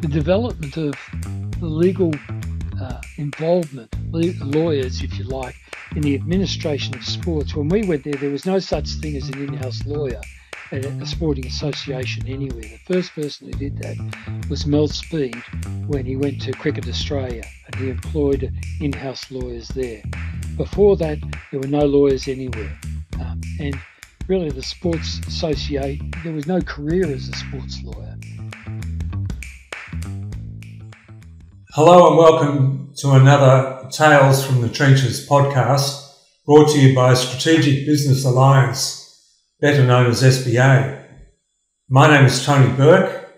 the development of the legal uh, involvement, lawyers, if you like, in the administration of sports. When we went there, there was no such thing as an in house lawyer at a sporting association anywhere. The first person who did that was Mal Speed when he went to Cricket Australia and he employed in house lawyers there. Before that, there were no lawyers anywhere. Um, and really, the sports associate, there was no career as a sports lawyer. Hello and welcome to another Tales from the Trenches podcast brought to you by Strategic Business Alliance, better known as SBA. My name is Tony Burke.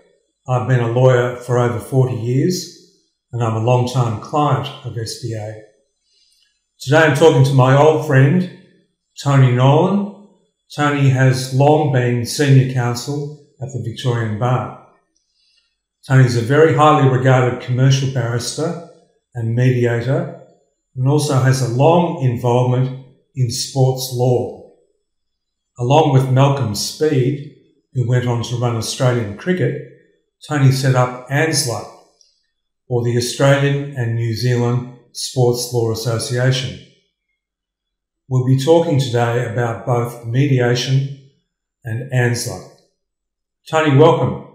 I've been a lawyer for over 40 years and I'm a long-time client of SBA. Today I'm talking to my old friend, Tony Nolan. Tony has long been senior counsel at the Victorian Bar. Tony is a very highly regarded commercial barrister and mediator and also has a long involvement in sports law. Along with Malcolm Speed, who went on to run Australian cricket, Tony set up ANZLA, or the Australian and New Zealand Sports Law Association. We'll be talking today about both mediation and ANZLA. Tony, welcome.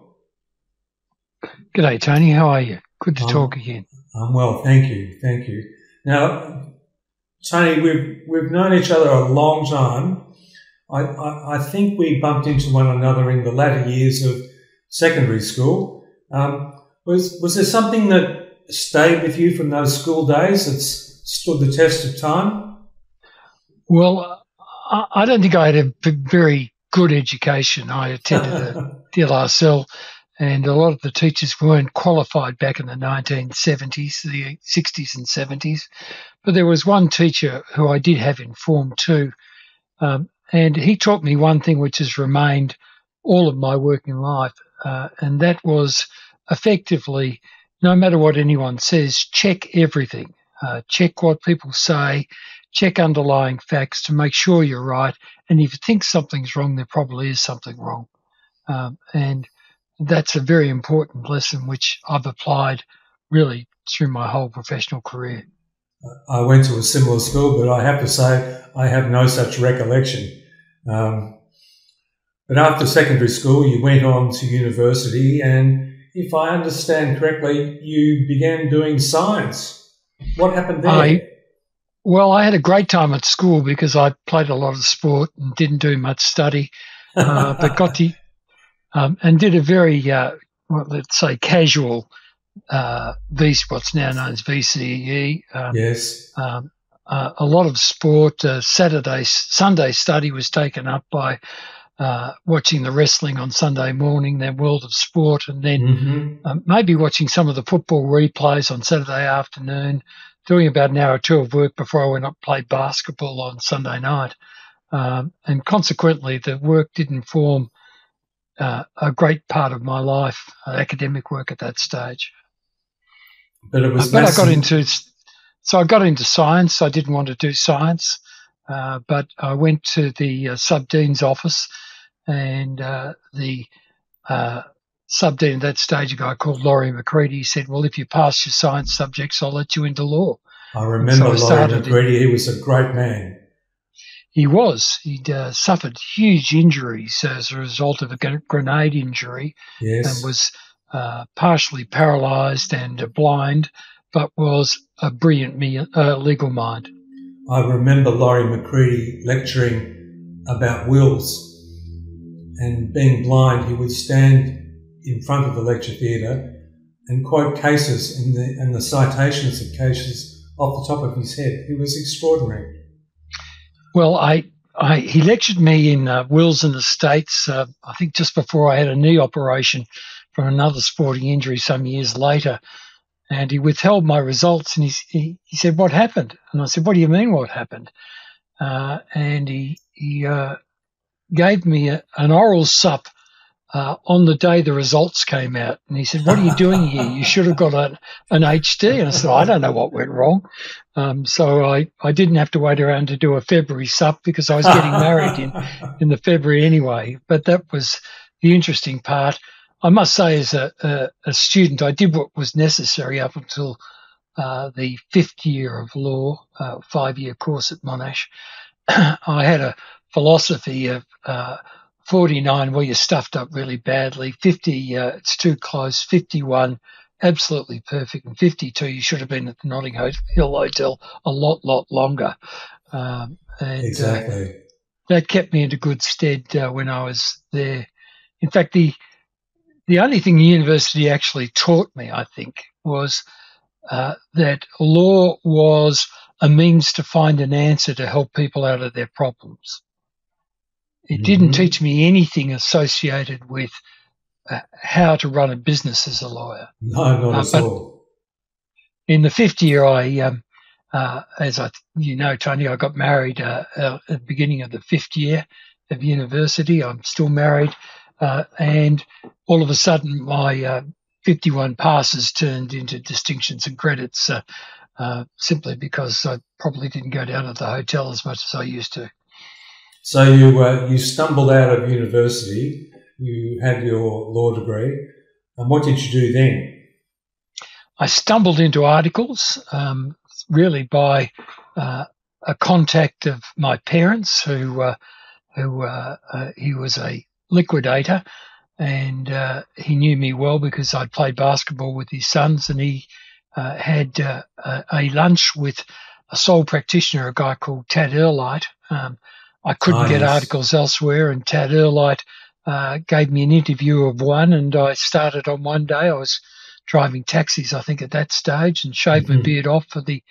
G'day, Tony. How are you? Good to talk again. I'm well, thank you, thank you. Now, Tony, we've we've known each other a long time. I, I, I think we bumped into one another in the latter years of secondary school. Um, was was there something that stayed with you from those school days that's stood the test of time? Well, I don't think I had a very good education. I attended La Salle and a lot of the teachers weren't qualified back in the 1970s, the 60s and 70s. But there was one teacher who I did have in Form 2, um, and he taught me one thing which has remained all of my working life, uh, and that was effectively no matter what anyone says, check everything. Uh, check what people say, check underlying facts to make sure you're right. And if you think something's wrong, there probably is something wrong. Um, and that's a very important lesson which I've applied really through my whole professional career. I went to a similar school, but I have to say I have no such recollection. Um, but after secondary school, you went on to university, and if I understand correctly, you began doing science. What happened there? I, well, I had a great time at school because I played a lot of sport and didn't do much study, uh, but got the um, and did a very, uh, well, let's say, casual uh, VC, what's now known as VCE. Um, yes. Um, uh, a lot of sport. Uh, Saturday, Sunday study was taken up by uh, watching the wrestling on Sunday morning, then World of Sport, and then mm-hmm. um, maybe watching some of the football replays on Saturday afternoon, doing about an hour or two of work before I went up play basketball on Sunday night. Um, and consequently, the work didn't form uh, a great part of my life, uh, academic work at that stage. But it was. Uh, but I got into so I got into science. I didn't want to do science, uh, but I went to the uh, sub dean's office, and uh, the sub dean at that stage, a guy called Laurie McCready, said, "Well, if you pass your science subjects, I'll let you into law." I remember so I Laurie McCready. In, he was a great man he was. He'd uh, suffered huge injuries as a result of a grenade injury yes. and was uh, partially paralyzed and uh, blind, but was a brilliant me- uh, legal mind. I remember Laurie McCready lecturing about wills, and being blind, he would stand in front of the lecture theatre and quote cases and the, and the citations of cases off the top of his head. He was extraordinary. Well, I, I he lectured me in uh, wills and estates, uh, I think just before I had a knee operation from another sporting injury some years later. And he withheld my results and he, he, he said, What happened? And I said, What do you mean, what happened? Uh, and he, he uh, gave me a, an oral sup uh, on the day the results came out. And he said, What are you doing here? You should have got an, an HD. And I said, I don't know what went wrong. Um, so I, I didn't have to wait around to do a February sup because I was getting married in, in the February anyway. But that was the interesting part. I must say, as a, a, a, student, I did what was necessary up until uh, the fifth year of law, uh, five year course at Monash. I had a philosophy of uh, 49, well, you're stuffed up really badly. 50, uh, it's too close. 51, absolutely perfect. And 52, you should have been at the Notting Hill Hotel a lot, lot longer. Um, and, uh, that kept me into good stead uh, when I was there. In fact, the the only thing the university actually taught me, I think, was uh, that law was a means to find an answer to help people out of their problems. It mm-hmm. didn't teach me anything associated with uh, how to run a business as a lawyer. No, not uh, at all. In the fifth year, I, um, uh, as I, you know, Tony, I got married uh, uh, at the beginning of the fifth year of university. I'm still married, uh, and all of a sudden, my 51 passes turned into distinctions and credits. simply because I probably didn't go down to the hotel as much as I used to. So you uh, you stumbled out of university. You had your law degree, and what did you do then? I stumbled into articles, um, really by uh, a contact of my parents, who uh, who uh, uh, he was a liquidator, and uh, he knew me well because I'd played basketball with his sons, and he had a, a, lunch with a sole practitioner, a guy called Tad Earlight. Um, I couldn't nice. get articles elsewhere, and Tad Earlight uh, gave me an interview of one, and I started on one day. I was driving taxis, I think, at that stage, and shaved mm-hmm. my beard off for the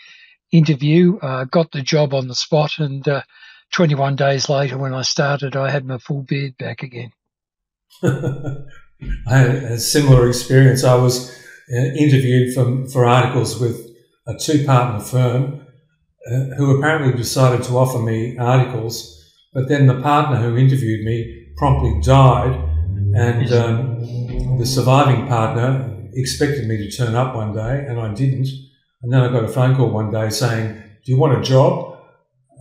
interview. Uh, got the job on the spot, and uh, 21 days later, when I started, I had my full beard back again. I had a similar experience. I was uh, interviewed for, for articles with a two partner firm uh, who apparently decided to offer me articles but then the partner who interviewed me promptly died, and um, the surviving partner expected me to turn up one day, and I didn't. And then I got a phone call one day saying, "Do you want a job?"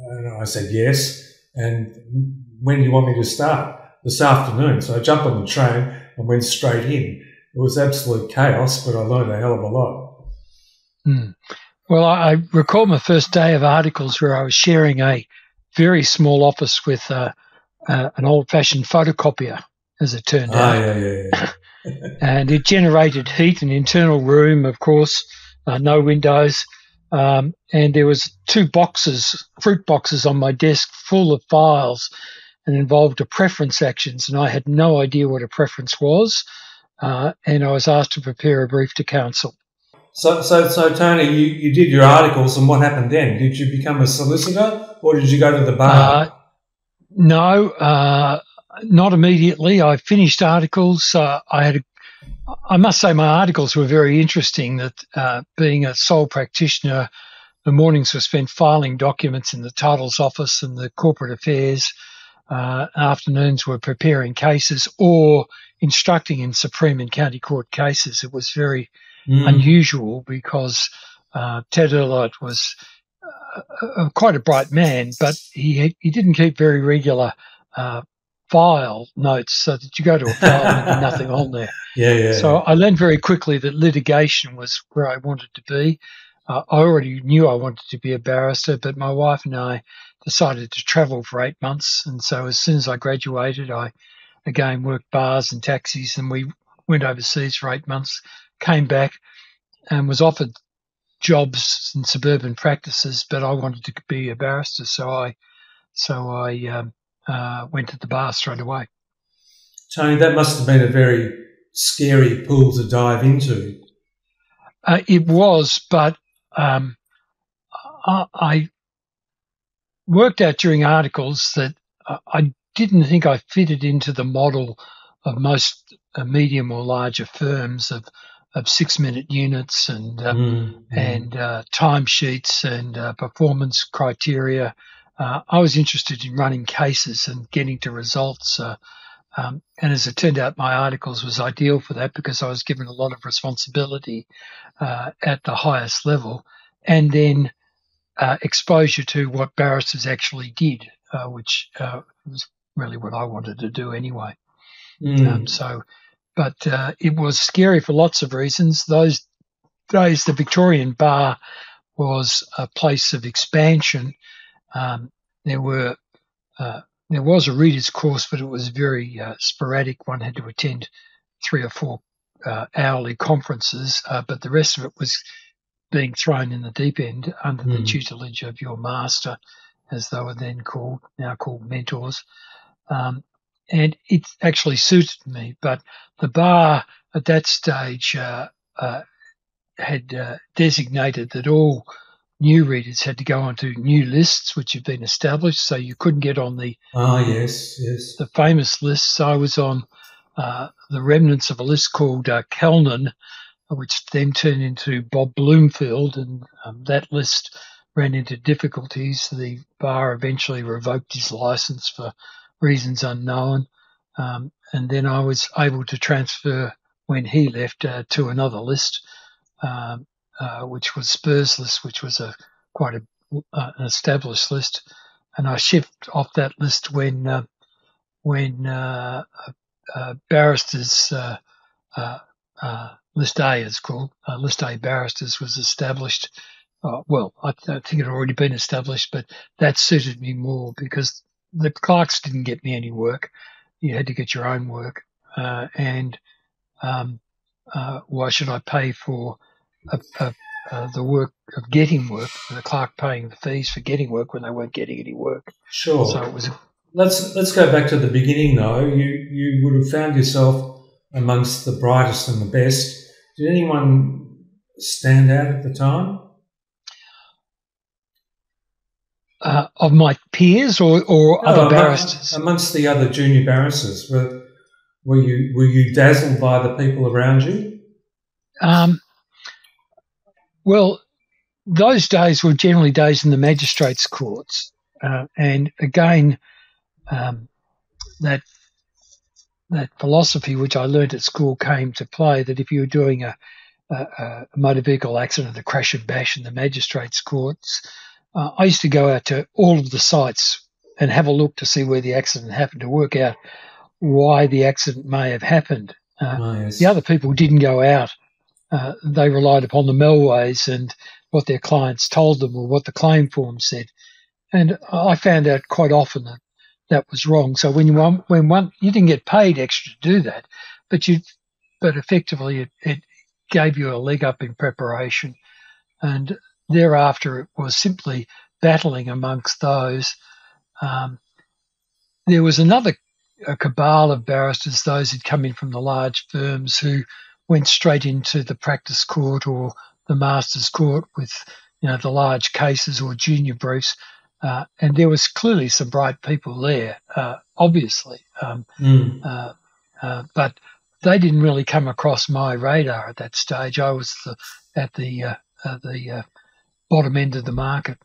And I said yes. And when do you want me to start? This afternoon. So I jumped on the train and went straight in. It was absolute chaos, but I learned a hell of a lot. Hmm. Well, I recall my first day of articles where I was sharing a very small office with uh, uh, an old-fashioned photocopier, as it turned oh, out. Yeah, yeah, yeah. and it generated heat, an internal room, of course, uh, no windows. Um, and there was two boxes, fruit boxes on my desk full of files and involved a preference actions. And I had no idea what a preference was. Uh, and I was asked to prepare a brief to counsel. So, so, so Tony, you, you did your articles, and what happened then? Did you become a solicitor? or did you go to the bar? Uh, no, uh, not immediately. I finished articles. Uh, I had, a, I must say, my articles were very interesting. That uh, being a sole practitioner, the mornings were spent filing documents in the titles office and the corporate affairs. Uh, afternoons were preparing cases or instructing in Supreme and County Court cases. It was very mm. unusual because uh, Ted Earlight was uh, quite a bright man, but he he didn't keep very regular uh, file notes, so that you go to a file and nothing on there. Yeah, yeah. So I learned very quickly that litigation was where I wanted to be. Uh, I already knew I wanted to be a barrister, but my wife and I decided to travel for eight months, and so as soon as I graduated, I again worked bars and taxis, and we went overseas for eight months. Came back and was offered jobs in suburban practices, but I wanted to be a barrister, so I so I um, uh, went to the bar straight away. Tony, that must have been a very scary pool to dive into. Uh, it was, but um, I, I, worked out during articles that I didn't think I fitted into the model of most uh, medium or larger firms of of six minute units and uh, mm, and uh, timesheets and uh, performance criteria. Uh, I was interested in running cases and getting to results. Uh, um, and as it turned out, my articles was ideal for that because I was given a lot of responsibility uh, at the highest level, and then exposure to what barristers actually did, which was really what I wanted to do anyway. Mm. Um, so but uh, it was scary for lots of reasons. Those days, the Victorian bar was a place of expansion. Um, there were uh, there was a readers course, but it was very uh, sporadic. One had to attend three or four uh, hourly conferences, uh, but the rest of it was being thrown in the deep end under mm. the hmm. tutelage of your master, as they were then called, now called mentors. Um, and it actually suited me, but the bar at that stage uh, uh, had uh, designated that all new readers had to go onto new lists which had been established, so you couldn't get on the ah yes yes the famous lists. I was on uh, the remnants of a list called uh, Kelnan, which then turned into Bob Bloomfield, and um, that list ran into difficulties. The bar eventually revoked his license for reasons unknown, um, and then I was able to transfer when he left uh, to another list. Um, uh, which was Spurs list, which was a quite a, uh, an established list, and I shift off that list when uh, when uh, uh, barristers list A is called list A barristers was established. well, I, I think it had already been established, but that suited me more because the clerks didn't get me any work. You had to get your own work, and um, why should I pay for a, a, uh, the work of getting work, the clerk paying the fees for getting work when they weren't getting any work. Sure. So it was. let's let's go back to the beginning though. You you would have found yourself amongst the brightest and the best. Did anyone stand out at the time? Uh, of my peers or, or other barristers? Amongst the other junior barristers, were, were you were you dazzled by the people around you? Um, well, those days were generally days in the magistrates' courts, uh, and again, um, that that philosophy which I learned at school came to play. That if you were doing a, a, a motor vehicle accident, a crash and bash in the magistrates' courts, uh, I used to go out to all of the sites and have a look to see where the accident happened to work out why the accident may have happened. Uh, yes. The other people didn't go out uh, they relied upon the Melways and what their clients told them or what the claim form said. And I found out quite often that that was wrong. So when you when one you didn't get paid extra to do that, but you but effectively it, it gave you a leg up in preparation. And thereafter it was simply battling amongst those. Um, there was another a cabal of barristers, those who'd come in from the large firms who went straight into the practice court or the master's court with you know the large cases or junior briefs. Uh, and there was clearly some bright people there, uh, obviously, um, mm. uh, but they didn't really come across my radar at that stage. I was the, at the uh, uh, the bottom end of the market.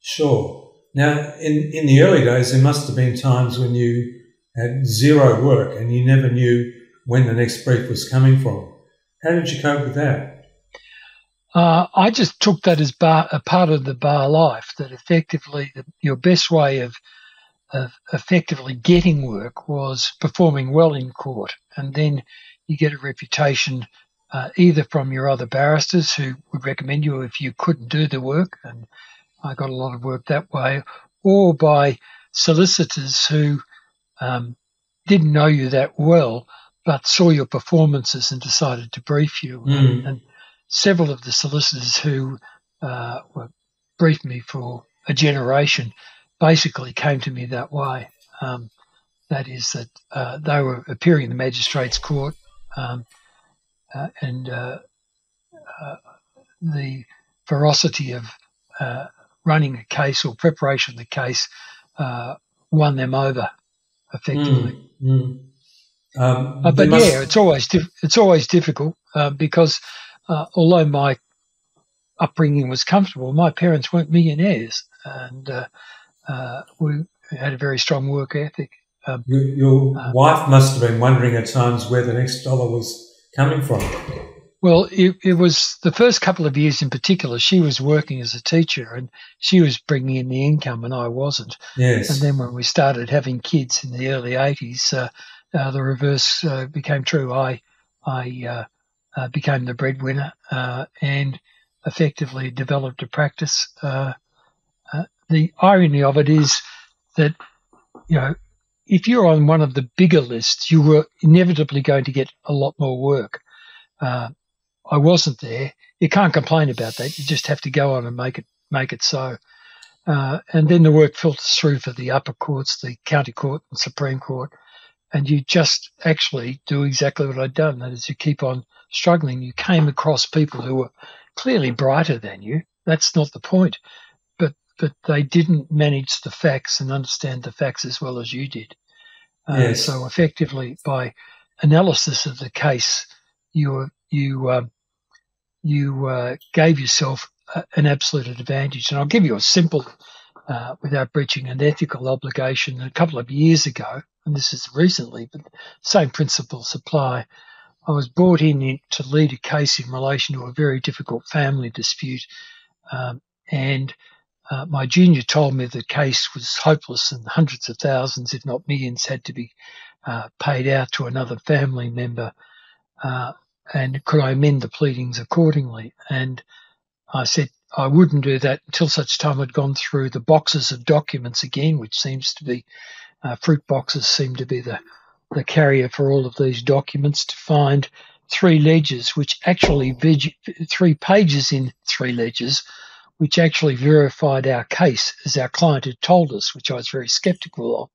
Sure. Now, in in the early days, there must have been times when you had zero work and you never knew when the next brief was coming from. How did you cope with that? Uh, I just took that as bar, a part of the bar life. That effectively, the, your best way of of effectively getting work was performing well in court, and then you get a reputation uh, either from your other barristers who would recommend you if you couldn't do the work, and I got a lot of work that way, or by solicitors who um, didn't know you that well but saw your performances and decided to brief you. Mm. And, and, several of the solicitors who uh, were briefed me for a generation basically came to me that way. Um, that is that uh, they were appearing in the magistrates' court, um, and uh, uh, the ferocity of uh, running a case or preparation of the case won them over effectively. Mm. Mm. Um, uh, but must... yeah, it's always dif- it's always difficult uh, because uh, although my upbringing was comfortable, my parents weren't millionaires, and uh, uh, we had a very strong work ethic. Um, your, your wife must have been wondering at times where the next dollar was coming from. Well, it, it, was the first couple of years in particular. She was working as a teacher, and she was bringing in the income, and I wasn't. Yes. And then when we started having kids in the early '80s, uh, uh, the reverse uh, became true. I I uh, became the breadwinner and effectively developed a practice. the irony of it is that you know if you're on one of the bigger lists, you were inevitably going to get a lot more work. Uh, I wasn't there. You can't complain about that. You just have to go on and make it make it so. Uh, and then the work filters through for the upper courts, the county court and Supreme Court, and you just actually do exactly what I'd done. That is, you keep on struggling. You came across people who were clearly brighter than you. That's not the point, but they didn't manage the facts and understand the facts as well as you did. Uh, yes. So effectively, by analysis of the case, you you um, you uh, gave yourself an absolute advantage. And I'll give you a simple, uh, without breaching an ethical obligation. A couple of years ago, and this is recently, but same principles apply. I was brought in to lead a case in relation to a very difficult family dispute, um, and uh, my junior told me the case was hopeless and hundreds of thousands, if not millions, had to be uh, paid out to another family member. Uh, and could I amend the pleadings accordingly? And I said I wouldn't do that until such time I'd gone through the boxes of documents again, which seems to be uh, fruit boxes seem to be the the carrier for all of these documents to find three ledgers, which actually three pages in three ledgers, which actually verified our case as our client had told us, which I was very sceptical of.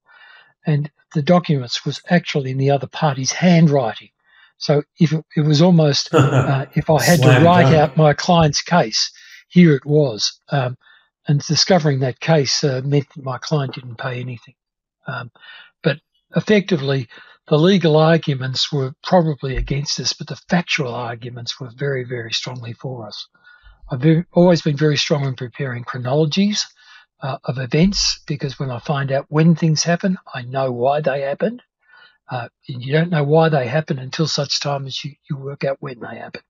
And the documents was actually in the other party's handwriting. So if it, it was almost, uh, if I had to write out my client's case, here it was. Um, and discovering that case uh, meant that my client didn't pay anything. Um, but effectively, the legal arguments were probably against us, but the factual arguments were very, very strongly for us. I've always been very strong in preparing chronologies uh, of events because when I find out when things happen, I know why they happened. Uh, and you don't know why they happen until such time as you, you work out when they happen.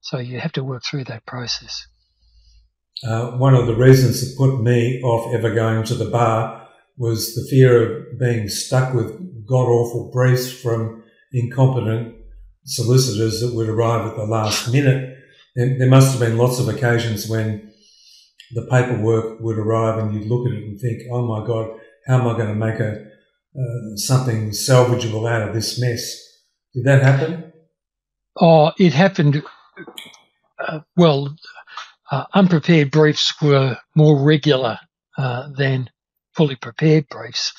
So you have to work through that process. Uh, one of the reasons that put me off ever going to the bar was the fear of being stuck with god awful briefs from incompetent solicitors that would arrive at the last minute. And there must have been lots of occasions when the paperwork would arrive and you'd look at it and think, oh my God, how am I going to make a, uh, something salvageable out of this mess? Did that happen? Oh, it happened. Uh, well, uh, unprepared briefs were more regular uh, than fully prepared briefs.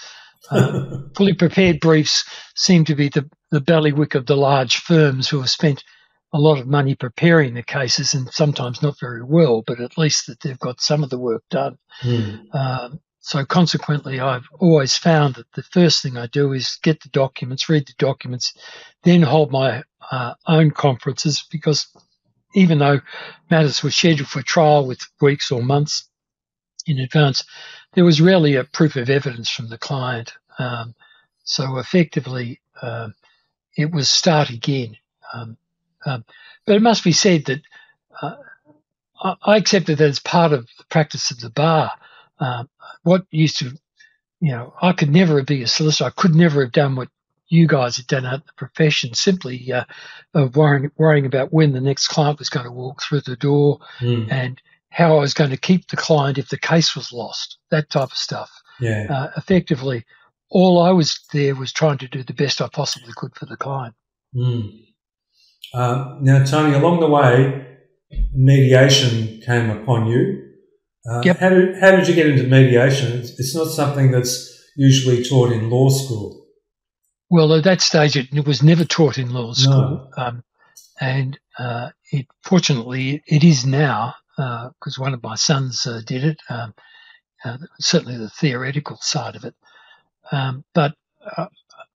Uh, fully prepared briefs seem to be the, the bailiwick of the large firms who have spent a lot of money preparing the cases and sometimes not very well, but at least that they've got some of the work done. Mm. Um, so consequently, I've always found that the first thing I do is get the documents, read the documents, then hold my uh, own conferences because even though matters were scheduled for trial with weeks or months in advance, there was rarely a proof of evidence from the client. Um, so effectively, uh, it was start again. Um, um, but it must be said that uh, I accepted that as part of the practice of the bar. Uh, what used to, you know, I could never be a solicitor. I could never have done what you guys had done out the profession, simply uh, of worrying, worrying about when the next client was going to walk through the door mm. and how I was going to keep the client if the case was lost, that type of stuff. Yeah. Uh, effectively, all I was there was trying to do the best I possibly could for the client. Mm. Um, now, Tony, along the way, mediation came upon you. Uh, yep. How did, how did you get into mediation? It's, it's not something that's usually taught in law school. Well, at that stage, it, it was never taught in law school, no. um, and uh, it fortunately it is now because uh, one of my sons uh, did it. Um, uh, certainly, the theoretical side of it, um, but uh,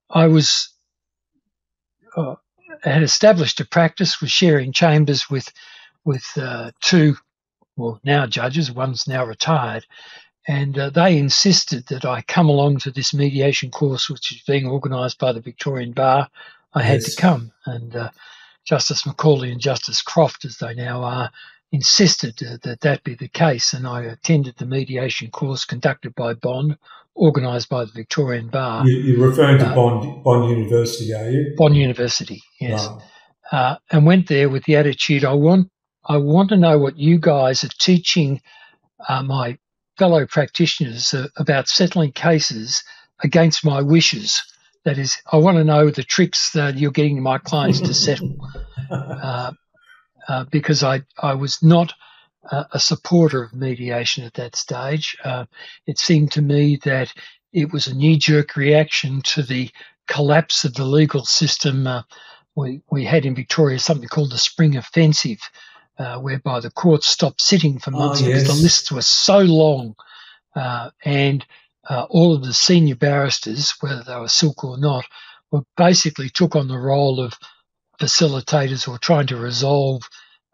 I was uh, had established a practice, was sharing chambers with with two, well now judges. One's now retired, and uh, they insisted that I come along to this mediation course, which is being organised by the Victorian Bar. I had yes. to come, and uh, Justice Macaulay and Justice Croft, as they now are, insisted uh, that that be the case. And I attended the mediation course conducted by Bond, organised by the Victorian Bar. You, are referring to uh, Bond, Bond University, are you? Bond University, yes. Right. Uh, and went there with the attitude, I want, I want to know what you guys are teaching uh, my fellow practitioners uh, about settling cases against my wishes. That is, I want to know the tricks that you're getting my clients to settle. Uh, because I, I was not a supporter of mediation at that stage. Uh, it seemed to me that it was a knee jerk reaction to the collapse of the legal system. Uh, we, we had in Victoria something called the Spring Offensive, uh, whereby the courts stopped sitting for months oh, yes. because the lists were so long. Uh, and uh, all of the senior barristers, whether they were silk or not, were basically took on the role of facilitators or trying to resolve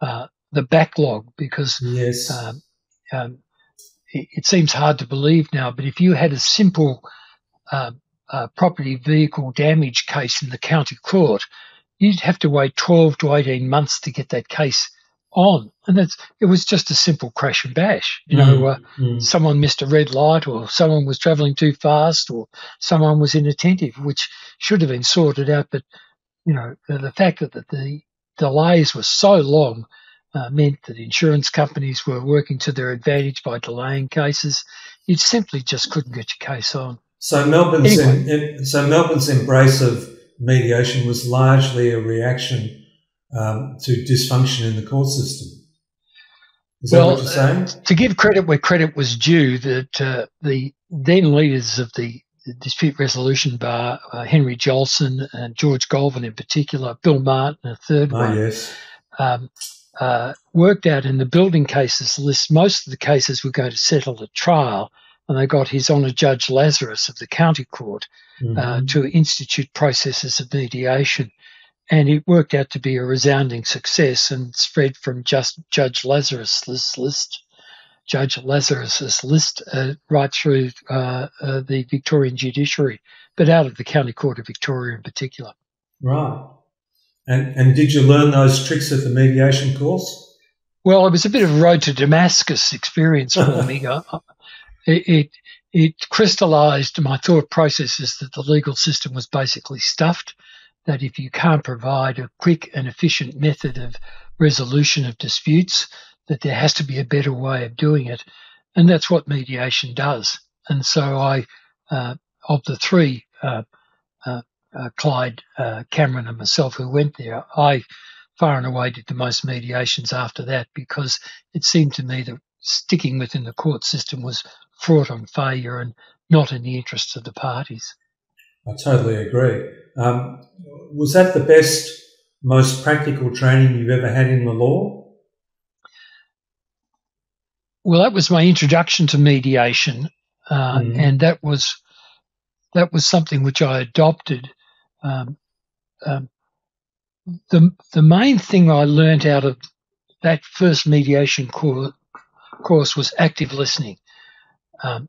uh, the backlog because yes. Um, um, it, it, seems hard to believe now, but if you had a simple uh, uh, property vehicle damage case in the county court, you'd have to wait 12 to 18 months to get that case on. And that's, it was just a simple crash and bash. You know, mm, uh, mm. someone missed a red light or someone was traveling too fast or someone was inattentive, which should have been sorted out. But, you know, the, the fact that the, the delays were so long uh, meant that insurance companies were working to their advantage by delaying cases. You simply just couldn't get your case on. So Melbourne's anyway. in, so Melbourne's embrace of mediation was largely a reaction um, to dysfunction in the court system. Is well, that what you're saying? Uh, to give credit where credit was due, that uh, the then leaders of the dispute resolution bar, uh, Henry Jolson and George Golvan in particular, Bill Martin, a third oh, one, yes. um, uh, worked out in the building cases list most of the cases were going to settle at trial, and they got His Honour Judge Lazarus of the County Court uh, mm-hmm. uh, to institute processes of mediation. And it worked out to be a resounding success and spread from just Judge Lazarus's list, Judge Lazarus's list, uh, right through uh, uh, the Victorian judiciary, but out of the County Court of Victoria in particular. Right. And, and did you learn those tricks at the mediation course? Well, it was a bit of a road to Damascus experience for me. It, it, it crystallized my thought processes that the legal system was basically stuffed, that if you can't provide a quick and efficient method of resolution of disputes, that there has to be a better way of doing it. And that's what mediation does. And so I, uh, of the three uh, uh, uh, Clyde uh, Cameron and myself who went there, I far and away did the most mediations after that because it seemed to me that sticking within the court system was fraught on failure and not in the interests of the parties. I totally agree. Um, was that the best, most practical training you've ever had in the law? Well, that was my introduction to mediation, uh, mm. and that was that was something which I adopted um, um, the the main thing I learned out of that first mediation course, course was active listening. Um,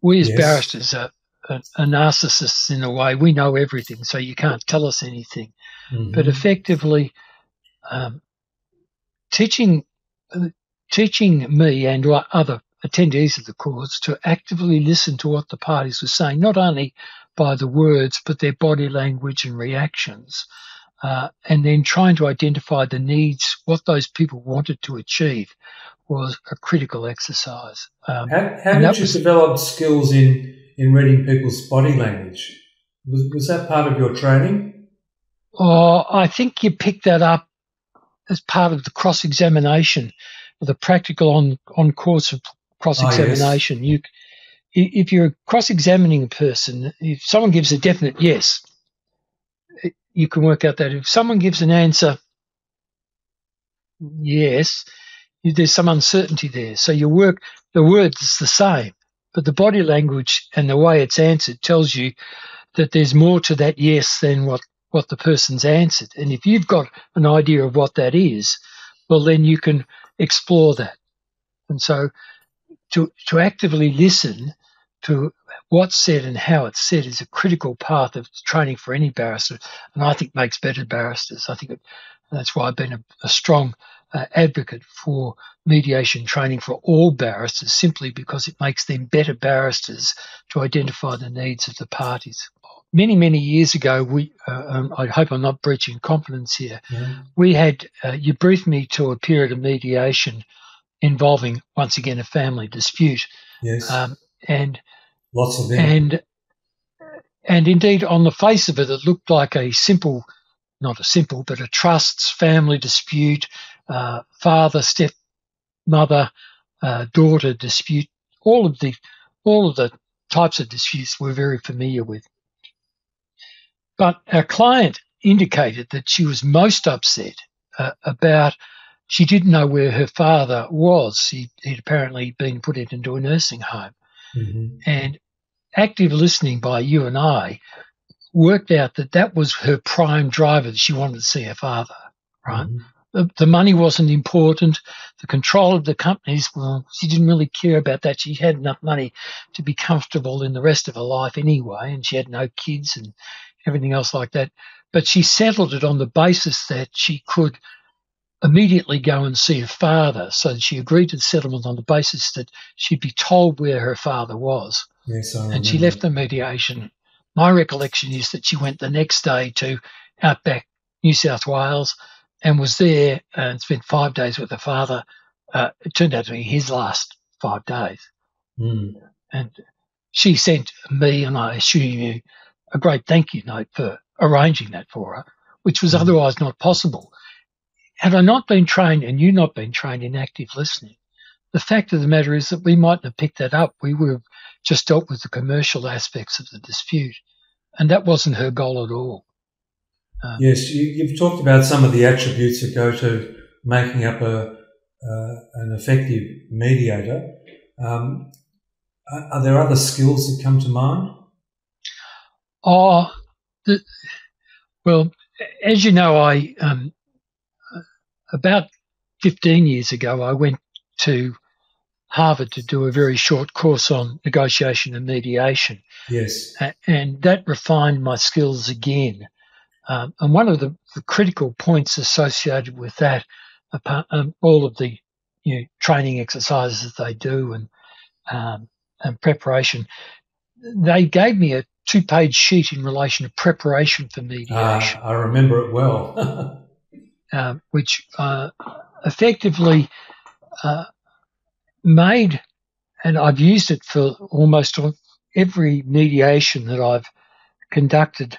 we as yes. barristers are, are, are, narcissists in a way. We know everything, so you can't tell us anything. Mm-hmm. But effectively, um, teaching uh, teaching me and other attendees of the course to actively listen to what the parties were saying, not only by the words, but their body language and reactions. Uh, and then trying to identify the needs, what those people wanted to achieve was a critical exercise. Um, how, how did you was, develop skills in, in reading people's body language? Was, was that part of your training? Oh, I think you picked that up as part of the cross examination, the practical on, on course of cross examination. Oh, yes. You if you're cross-examining a person, if someone gives a definite yes, you can work out that if someone gives an answer yes, there's some uncertainty there. So your work, the words is the same, but the body language and the way it's answered tells you that there's more to that yes than what, what the person's answered. And if you've got an idea of what that is, well, then you can explore that. And so to, to actively listen to what's said and how it's said is a critical part of training for any barrister, and I think makes better barristers. I think it That's why I've been a, a strong uh, advocate for mediation training for all barristers simply because it makes them better barristers to identify the needs of the parties. Many, many years ago, we, uh, um, I hope I'm not breaching confidence here, yeah. we had, uh, you briefed me to a period of mediation involving, once again, a family dispute. Yes. Um, and lots of them. And, and indeed, on the face of it, it looked like a simple, not a simple, but a trusts family dispute uh, father, step mother, uh, daughter dispute. All of the all of the types of disputes we're very familiar with. But our client indicated that she was most upset uh, about she didn't know where her father was. He, would apparently been put into a nursing home. Mm-hmm. And active listening by you and I worked out that that was her prime driver that she wanted to see her father, right? Mm-hmm the, the money wasn't important. The control of the companies, well, she didn't really care about that. She had enough money to be comfortable in the rest of her life anyway, and she had no kids and everything else like that. But she settled it on the basis that she could immediately go and see her father. So she agreed to the settlement on the basis that she'd be told where her father was. Yes, and she left the mediation. My recollection is that she went the next day to Outback, New South Wales, and was there and spent five days with her father. Uh, it turned out to be his last five days. Mm. And she sent me, and I assume you, a great thank you note for arranging that for her, which was mm. otherwise not possible. Had I not been trained and you not been trained in active listening, the fact of the matter is that we mightn't have picked that up. We would have just dealt with the commercial aspects of the dispute. And that wasn't her goal at all. Um, yes, you, have talked about some of the attributes that go to making up a uh, an effective mediator. Um, are, are, there other skills that come to mind? Oh, the, well, as you know, I um, about 15 years ago, I went to Harvard to do a very short course on negotiation and mediation. Yes. And that refined my skills again. Um, and one of the, the, critical points associated with that, apart, um, all of the you know, training exercises that they do and, um, and preparation, they gave me a two page sheet in relation to preparation for mediation. Uh, I remember it well. uh, which uh, effectively uh, made, and I've used it for almost every mediation that I've conducted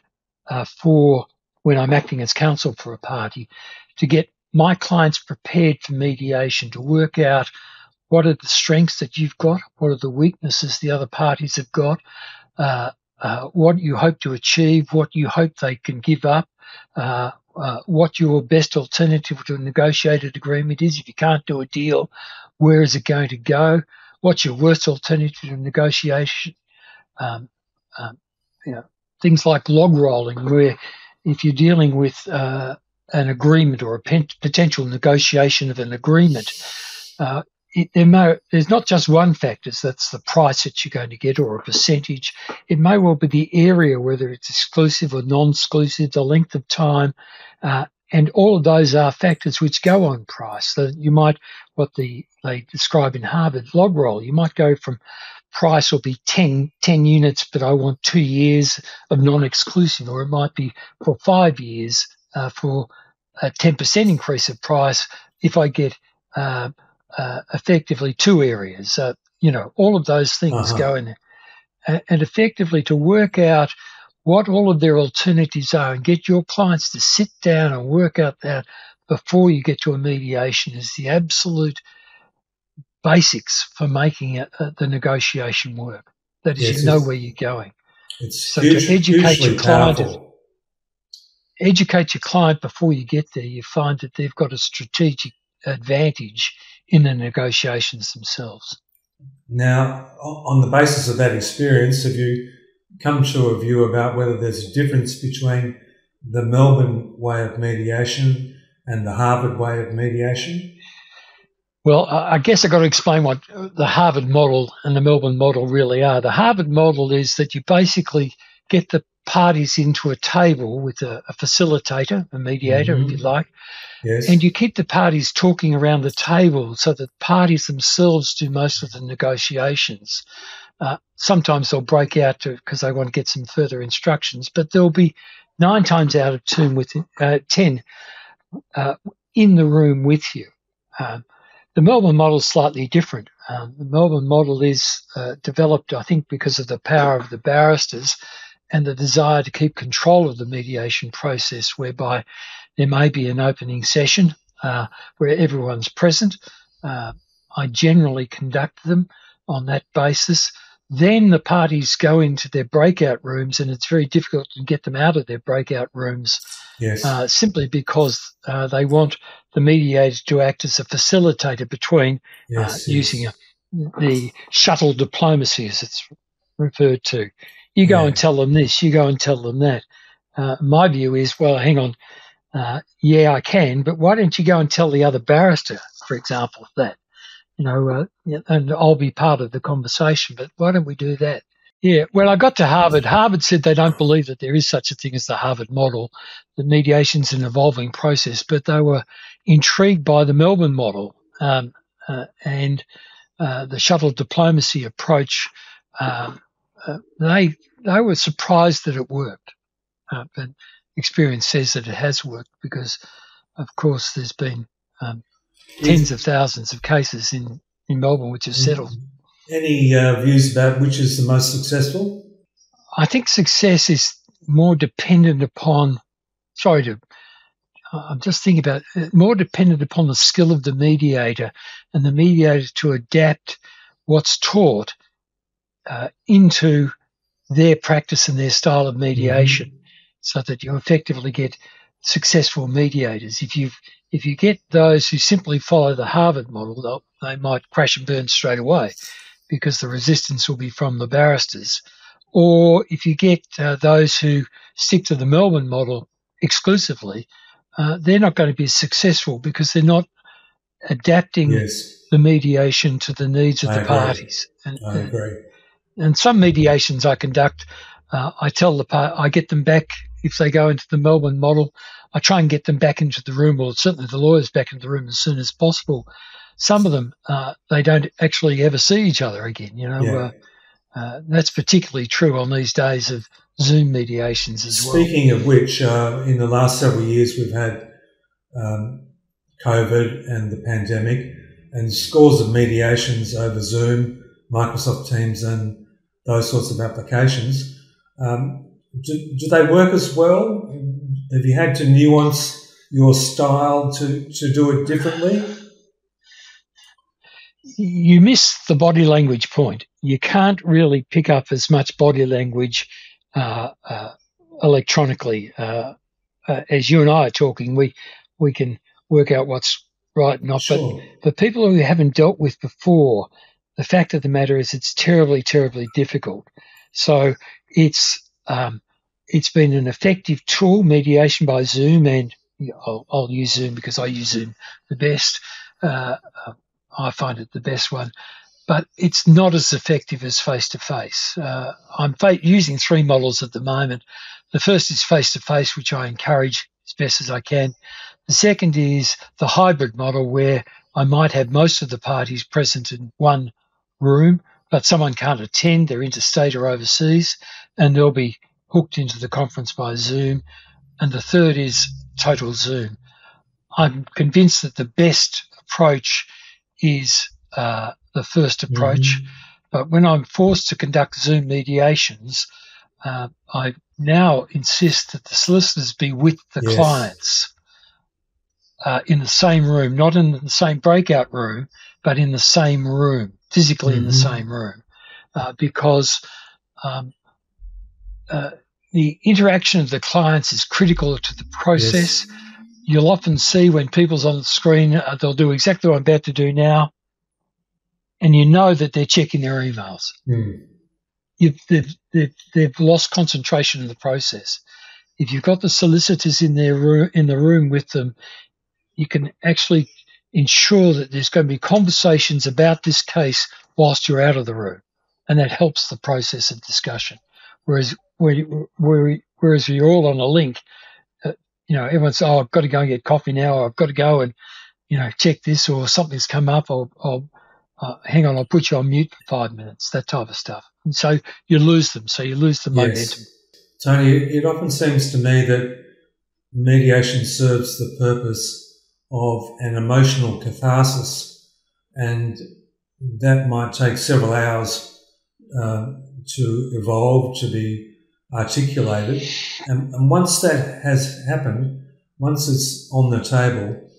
uh, for when I'm acting as counsel for a party to get my clients prepared for mediation, to work out what are the strengths that you've got, what are the weaknesses the other parties have got, uh, uh, what you hope to achieve, what you hope they can give up, uh, uh what your best alternative to a negotiated agreement is. If you can't do a deal, where is it going to go? What's your worst alternative to negotiation? Um, um, you know, things like log rolling, where if you're dealing with uh, an agreement or a potential negotiation of an agreement, uh, it, there may, there's not just one factor, so that's the price that you're going to get or a percentage. It may well be the area, whether it's exclusive or non-exclusive, the length of time, uh, and all of those are factors which go on price. So you might, what the they describe in Harvard, log roll. You might go from price will be 10, 10 units, but I want two years of non-exclusive, or it might be for five years uh, for a 10% increase of price if I get uh, uh, effectively two areas. Uh, you know, all of those things uh-huh. go in there. And, and effectively to work out what all of their alternatives are and get your clients to sit down and work out that before you get to a mediation is the absolute – basics for making it, uh, the negotiation work. That is, yes, you know where you're going. so huge, to educate your client, powerful. educate your client before you get there, you find that they've got a strategic advantage in the negotiations themselves. Now, on the basis of that experience, have you come to a view about whether there's a difference between the Melbourne way of mediation and the Harvard way of mediation? Well, I guess I've got to explain what the Harvard model and the Melbourne model really are. The Harvard model is that you basically get the parties into a table with a, a facilitator, a mediator, mm-hmm. if you like. Yes. And you keep the parties talking around the table so that parties themselves do most of the negotiations. Uh, sometimes they'll break out because they want to get some further instructions, but there'll be nine times out of ten, with, uh, ten uh, in the room with you. Um, the Melbourne model is slightly different. Um, the Melbourne model is uh, developed, I think, because of the power of the barristers and the desire to keep control of the mediation process, whereby there may be an opening session uh, where everyone's present. Uh, I generally conduct them on that basis. Then the parties go into their breakout rooms, and it's very difficult to get them out of their breakout rooms yes. uh, simply because uh, they want the mediator to act as a facilitator between uh, yes, using. A, the shuttle diplomacy, as it's referred to. You go yeah. and tell them this, you go and tell them that. Uh, my view is, well, hang on, uh, yeah, I can, but why don't you go and tell the other barrister, for example, that? You know, uh, and I'll be part of the conversation, but why don't we do that? Yeah, well, I got to Harvard. Harvard said they don't believe that there is such a thing as the Harvard model. The mediation's an evolving process, but they were intrigued by the Melbourne model um, uh, and uh, the shuttle diplomacy approach. Um, uh, they they were surprised that it worked, uh, but experience says that it has worked because, of course, there's been um, tens of thousands of cases in, in Melbourne which have settled. Any uh, views about which is the most successful? I think success is more dependent upon, sorry to, I'm just thinking about it, uh, more dependent upon the skill of the mediator and the mediator to adapt what's taught uh, into their practice and their style of mediation mm-hmm. so that you effectively get successful mediators. If you if you get those who simply follow the Harvard model, they might crash and burn straight away because the resistance will be from the barristers. Or if you get uh, those who stick to the Melbourne model exclusively, uh, they're not going to be successful because they're not adapting yes. the mediation to the needs of I the agree. parties. And, I agree. And some mediations I conduct, uh, I tell the part, I get them back if they go into the Melbourne model. I try and get them back into the room, or certainly the lawyers back into the room as soon as possible. Some of them, uh, they don't actually ever see each other again. You know, yeah. uh, uh that's particularly true on these days of Zoom mediations as Speaking well. Speaking of which, uh, in the last several years, we've had um, COVID and the pandemic, and scores of mediations over Zoom, Microsoft Teams, and those sorts of applications. Um, do, do, they work as well? Have you had to nuance your style to, to do it differently? You miss the body language point. You can't really pick up as much body language uh, uh, electronically uh, uh as you and I are talking. We we can work out what's right and not. Sure. But for people who haven't dealt with before, the fact of the matter is it's terribly, terribly difficult. So it's um, it's been an effective tool, mediation by Zoom, and I'll, I'll, use Zoom because I use Zoom the best. Uh, I find it the best one, but it's not as effective as face to face. I'm fa- using three models at the moment. The first is face to face, which I encourage as best as I can. The second is the hybrid model, where I might have most of the parties present in one room, but someone can't attend, they're interstate or overseas, and they'll be hooked into the conference by Zoom. And the third is total Zoom. I'm convinced that the best approach is uh, the first approach, mm-hmm. but when I'm forced to conduct Zoom mediations, uh, I now insist that the solicitors be with the yes. clients uh, in the same room, not in the same breakout room, but in the same room physically mm-hmm. in the mm-hmm. same room uh, because um, uh, the interaction of the clients is critical to the process. Yes. You'll often see when people's on the screen, uh, they'll do exactly what I'm about to do now, and you know that they're checking their emails. Mm. They've, they've, they've, lost concentration in the process. If you've got the solicitors in their room, in the room with them, you can actually ensure that there's going to be conversations about this case whilst you're out of the room. And that helps the process of discussion. Whereas where, where, whereas you're all on a link, uh, you know, everyone's, oh, I've got to go and get coffee now, or I've got to go and, you know, check this, or something's come up, or, or uh, hang on, I'll put you on mute for five minutes, that type of stuff. And so you lose them. So you lose the momentum. Yes. Tony, it often seems to me that mediation serves the purpose of an emotional catharsis, and that might take several hours uh, to evolve, to be articulated. And, and once that has happened, once it's on the table,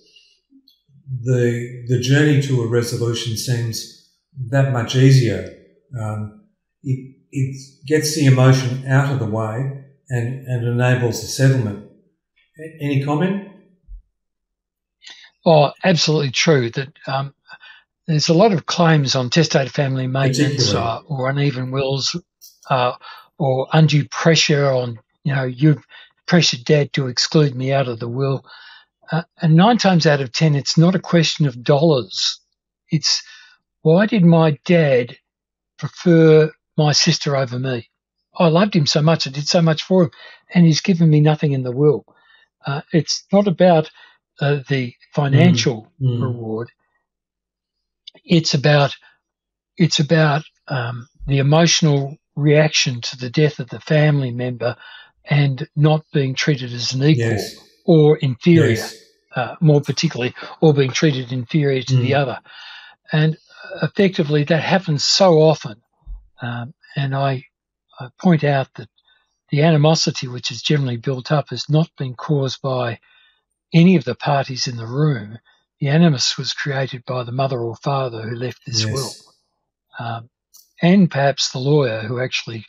the the journey to a resolution seems that much easier. Um, it, it gets the emotion out of the way and, and enables the settlement. Any comment? Oh, absolutely true. That um, there's a lot of claims on testator family maintenance uh, or uneven wills uh, or undue pressure on, you know, you've pressured dad to exclude me out of the will. Uh, and nine times out of ten, it's not a question of dollars. It's why did my dad prefer my sister over me? I loved him so much. I did so much for him, and he's given me nothing in the will. Uh, it's not about uh, the financial mm, mm. reward. It's about it's about um, the emotional reaction to the death of the family member and not being treated as an equal yes. or inferior, yes. uh, more particularly, or being treated inferior to mm. the other. And effectively, that happens so often. Um, and I, I point out that the animosity which is generally built up has not been caused by any of the parties in the room. The animus was created by the mother or father who left this yes. will, um, and perhaps the lawyer who actually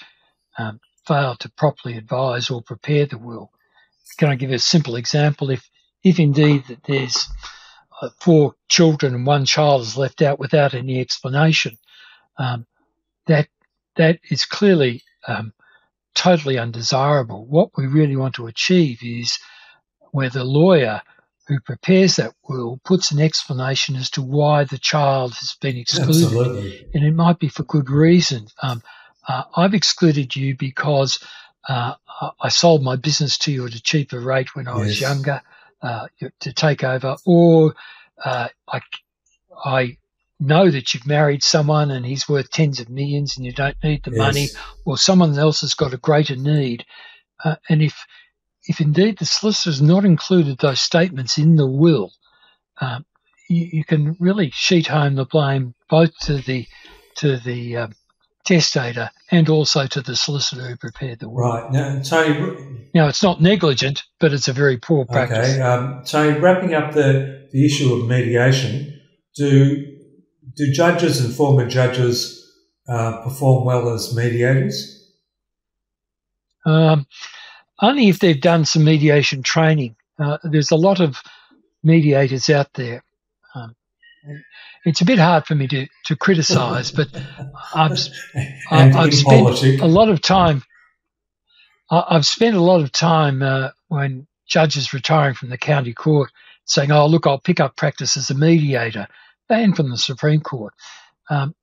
um, failed to properly advise or prepare the will. Can I give a simple example? If, if indeed that there's uh, four children and one child is left out without any explanation, um, that that is clearly um, totally undesirable. What we really want to achieve is where the lawyer who prepares that will puts an explanation as to why the child has been excluded. Absolutely. And it might be for good reason. Um, uh, I've excluded you because uh, I sold my business to you at a cheaper rate when I yes. was younger uh, to take over, or uh, I, I know that you've married someone and he's worth tens of millions and you don't need the yes. money, or someone else has got a greater need. Uh, and if if indeed the solicitor has not included those statements in the will, um, you, you, can really sheet home the blame both to the to the um, testator and also to the solicitor who prepared the will. Right now, Tony. Now it's not negligent, but it's a very poor practice. Okay, um, Tony. Wrapping up the the issue of mediation, do do judges and former judges uh, perform well as mediators? Um, only if they've done some mediation training. Uh, there's a lot of mediators out there. Um, it's a bit hard for me to, to criticise, but I've, I've spent a lot of time. I've spent a lot of time uh, when judges retiring from the county court saying, "Oh, look, I'll pick up practice as a mediator," and from the Supreme Court, um,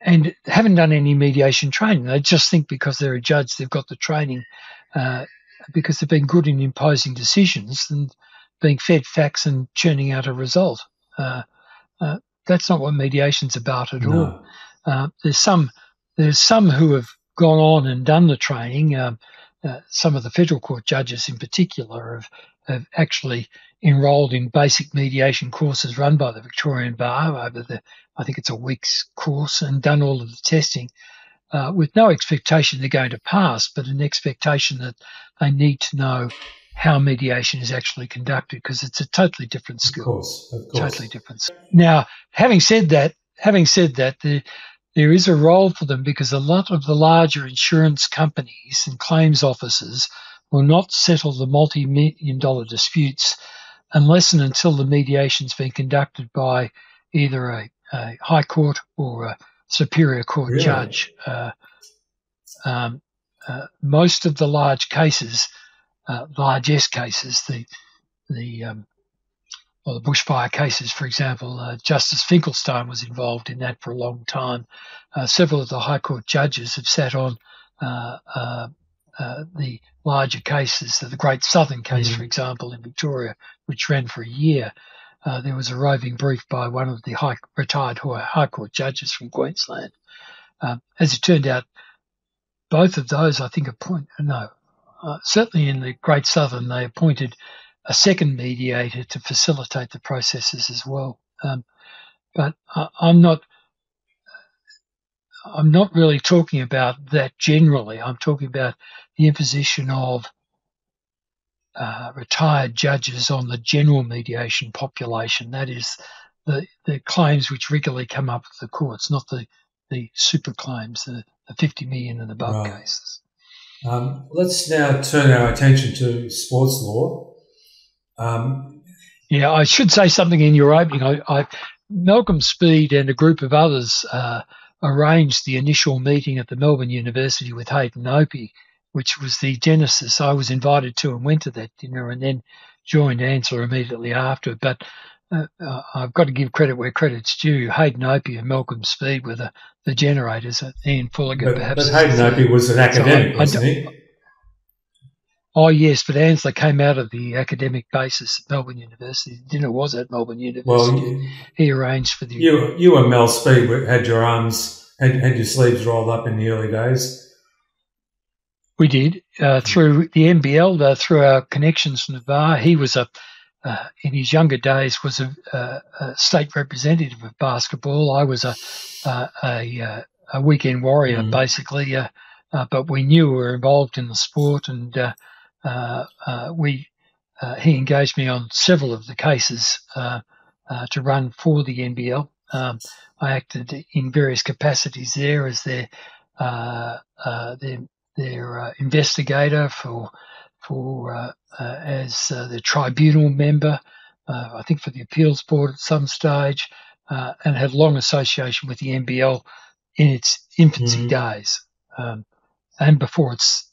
and haven't done any mediation training. They just think because they're a judge, they've got the training uh, because they've been good in imposing decisions and being fed facts and churning out a result. Uh, uh, that's not what mediation's about at no. all. Uh, there's some there's some who have gone on and done the training. Um, uh, some of the federal court judges, in particular, have have actually enrolled in basic mediation courses run by the Victorian Bar over the I think it's a week's course and done all of the testing uh, with no expectation they're going to pass, but an expectation that they need to know how mediation is actually conducted because it's a totally different skill. Of course, of course. Totally different. Now, having said that, having said that, the, there is a role for them because a lot of the larger insurance companies and claims offices will not settle the multi-million dollar disputes unless and until the mediation's been conducted by either a, a high court or a superior court really? judge. Uh, um, uh, most of the large cases, uh, largest cases, the the um, well, the bushfire cases, for example, uh, Justice Finkelstein was involved in that for a long time. Uh, several of the High Court judges have sat on uh, uh, the larger cases, the Great Southern case, mm-hmm. for example, in Victoria, which ran for a year, there was a roving brief by one of the high, retired High Court judges from Queensland. Um, as it turned out, both of those, I think, appoint no, uh, certainly in the Great Southern, they appointed a second mediator to facilitate the processes as well. Um, but I, I'm not. I'm not really talking about that generally. I'm talking about the imposition of uh, retired judges on the general mediation population. That is the, the claims which regularly come up with the courts, not the, the super claims, the, the 50 million and above right. cases. Um, let's now turn our attention to sports law. Um, yeah, I should say something in your opening. I, I Malcolm Speed and a group of others uh, arranged the initial meeting at the Melbourne University with Hayden Opie, which was the genesis. I was invited to and went to that dinner and then joined Ansell immediately after. But uh, uh, I've got to give credit where credit's due. Hayden Opie and Malcolm Speed were the, the generators. Ian Fulligan, but, perhaps. But Hayden Opie was an academic, so I, wasn't I he? Oh yes, but Ansell came out of the academic basis at Melbourne University. The dinner was at Melbourne University. Well, he arranged for the. You, you and Mal Speed had your arms, had, had your sleeves rolled up in the early days. We did uh, through the NBL, uh, through our connections from the bar. He was a, uh, in his younger days, was a, a, state representative of basketball. I was a a, a, weekend warrior, mm. basically. Uh, but we knew we were involved in the sport, and uh, uh, we he engaged me on several of the cases to run for the NBL. Um, I acted in various capacities there as their their their uh, investigator, for for uh, uh, as the tribunal member, I think for the appeals board at some stage, and had long association with the NBL in its infancy mm-hmm. days, um, and before its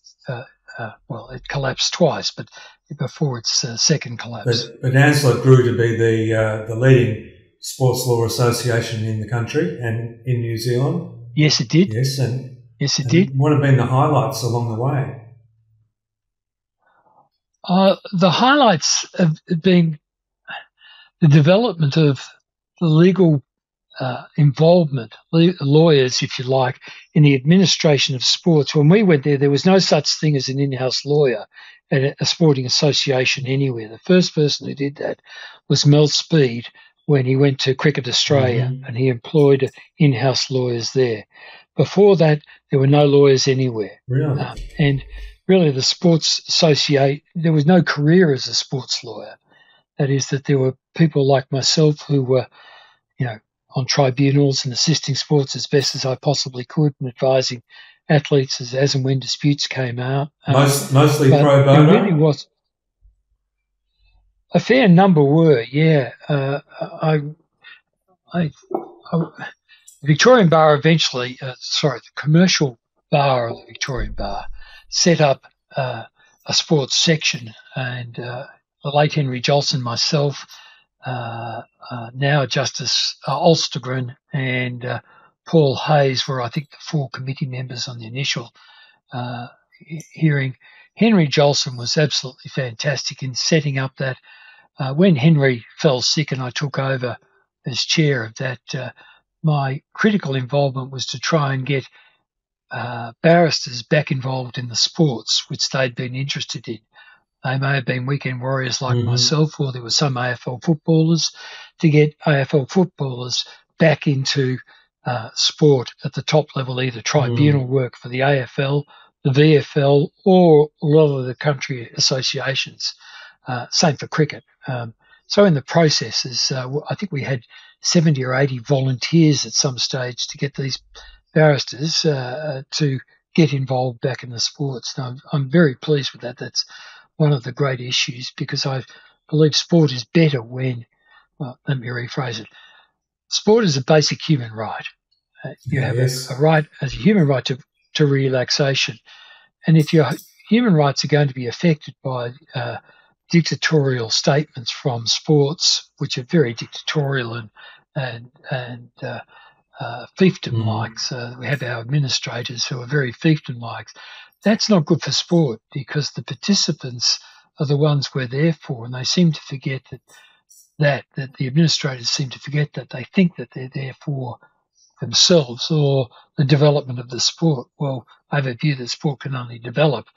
uh, well, it collapsed twice, but before its uh, second collapse. But, but grew to be the uh, the leading sports law association in the country and in New Zealand. Yes, it did. Yes, and Yes, it did. What have been the highlights along the way? Uh, the highlights have been the development of the legal uh, involvement, lawyers, if you like, in the administration of sports. When we went there, there was no such thing as an in-house lawyer at a sporting association anywhere. The first person who did that was Mal Speed when he went to Cricket Australia, mm-hmm. and he employed in-house lawyers there. Before that, there were no lawyers anywhere. Really? Um, and really, the sports associate, there was no career as a sports lawyer. That is, that there were people like myself who were, you know, on tribunals and assisting sports as best as I possibly could and advising athletes as, as and when disputes came out. Um, Most, mostly pro bono? Really was. A fair number were, yeah. Uh, I, I, I the Victorian Bar eventually, uh, sorry, the commercial bar of the Victorian Bar set up uh, a sports section, and uh, the late Henry Jolson, myself, uh, uh, now Justice uh, Olstergren, and Paul Hayes were, I think, the four committee members on the initial hearing. Henry Jolson was absolutely fantastic in setting up that. when Henry fell sick and I took over as chair of that my critical involvement was to try and get uh, barristers back involved in the sports which they'd been interested in. They may have been weekend warriors like mm-hmm. myself, or there were some AFL footballers to get AFL footballers back into uh, sport at the top level, either tribunal mm-hmm. work for the AFL, the VFL, or a lot of the country associations. Uh, same for cricket. Um, so in the processes, uh, I think we had 70 or 80 volunteers at some stage to get these barristers uh, to get involved back in the sports. Now, I'm, I'm very pleased with that. That's one of the great issues because I believe sport is better when, well, let me rephrase it. Sport is a basic human right. Uh, you have a, a, right as a human right to, to relaxation. And if your human rights are going to be affected by uh, dictatorial statements from sports, which are very dictatorial and and and uh, uh, fiefdom like. Mm. So we have our administrators who are very fiefdom like. that's not good for sport because the participants are the ones we're there for, and they seem to forget that that that the administrators seem to forget that they think that they're there for themselves or the development of the sport. Well, I have a view that sport can only develop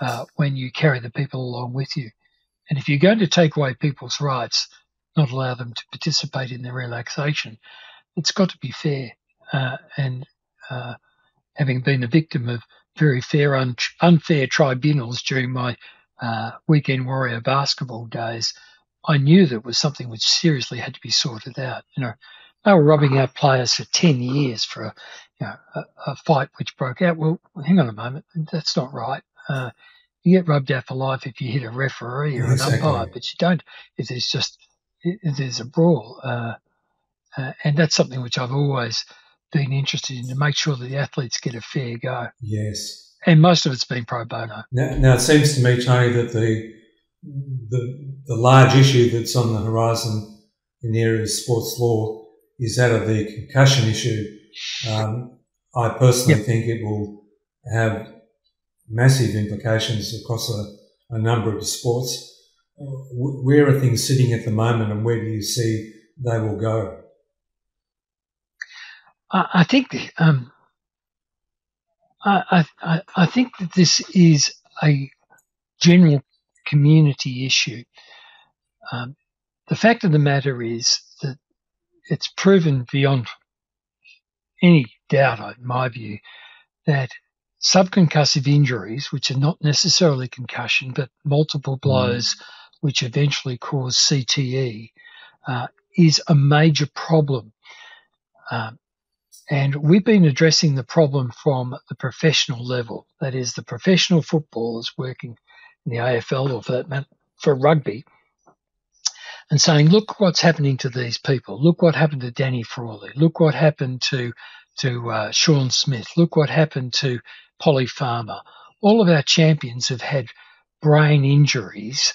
uh, when you carry the people along with you. And if you're going to take away people's rights, not allow them to participate in their relaxation, it's got to be fair. Uh, and uh, having been a victim of very fair, un- unfair tribunals during my uh, weekend warrior basketball days, I knew that was something which seriously had to be sorted out. You know, they were robbing our players for 10 years for a, you know, a, a fight which broke out. Well, hang on a moment. That's not right. Uh, you get rubbed out for life if you hit a referee or exactly. an umpire, but you don't if there's just if there's a brawl. Uh, uh, and that's something which I've always been interested in to make sure that the athletes get a fair go. Yes. And most of it's been pro bono. Now, now it seems to me, Tony, that the, the the large issue that's on the horizon in the area of sports law is that of the concussion issue. Um, I personally yep. think it will have massive implications across a, a number of sports. Where are things sitting at the moment, and where do you see they will go? I think um, I, I, I think that this is a general community issue. Um, the fact of the matter is that it's proven beyond any doubt, in my view, that subconcussive injuries, which are not necessarily concussion, but multiple blows, mm. which eventually cause CTE, uh, is a major problem. Um, and we've been addressing the problem from the professional level. That is, the professional footballers working in the AFL or for that matter, for rugby, and saying, look what's happening to these people. Look what happened to Danny Frawley. Look what happened to to uh, Shaun Smith. Look what happened to Polly Farmer. All of our champions have had brain injuries,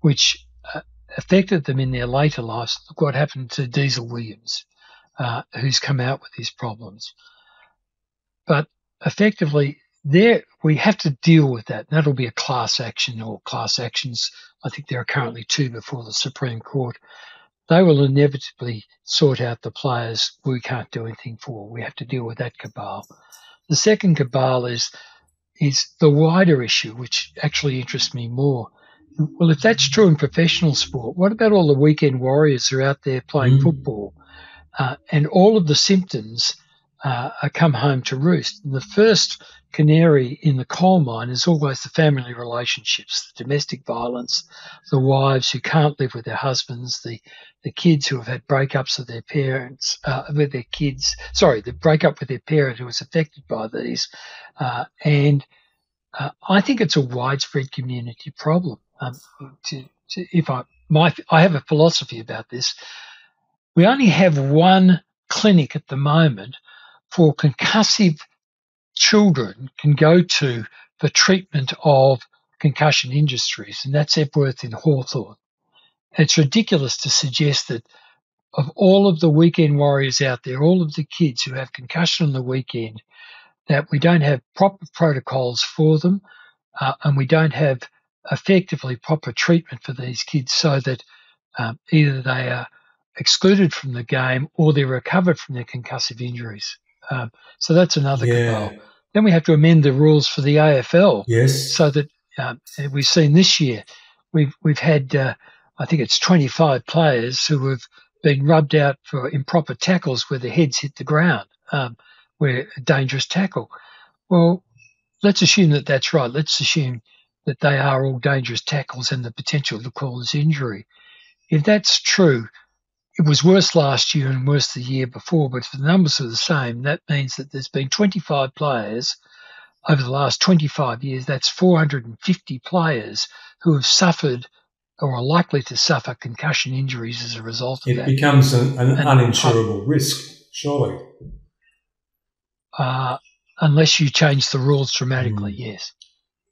which uh, affected them in their later lives. Look what happened to Diesel Williams, uh, who's come out with these problems. But effectively, there we have to deal with that. That'll be a class action or class actions. I think there are currently two before the Supreme Court. They will inevitably sort out the players we can't do anything for. We have to deal with that cabal. The second cabal is is the wider issue, which actually interests me more. Well, if that's true in professional sport, what about all the weekend warriors who are out there playing mm. football? Uh, and all of the symptoms uh, come home to roost. And the first canary in the coal mine is always the family relationships, the domestic violence, the wives who can't live with their husbands, the, the kids who have had breakups with their parents, uh, with their kids, sorry, the breakup with their parent who was affected by these. Uh, and uh, I think it's a widespread community problem. Um, to, to, if I, my, I have a philosophy about this. We only have one clinic at the moment for concussive children can go to for treatment of concussion injuries, and that's Epworth in Hawthorn. It's ridiculous to suggest that of all of the weekend warriors out there, all of the kids who have concussion on the weekend, that we don't have proper protocols for them uh, and we don't have effectively proper treatment for these kids so that um, either they are excluded from the game or they're recovered from their concussive injuries. Um, so that's another yeah. cabal. Then we have to amend the rules for the AFL. Yes. So that uh, we've seen this year, we've we've had uh, I think it's 25 players who have been rubbed out for improper tackles where their heads hit the ground, um, where a dangerous tackle. Well, let's assume that that's right. Let's assume that they are all dangerous tackles and the potential to cause injury. If that's true, it was worse last year and worse the year before, but if the numbers are the same, that means that there's been 25 players over the last 25 years. That's 450 players who have suffered or are likely to suffer concussion injuries as a result of it that. It becomes an, an uninsurable uh, risk, surely. Uh, unless you change the rules dramatically, mm. yes.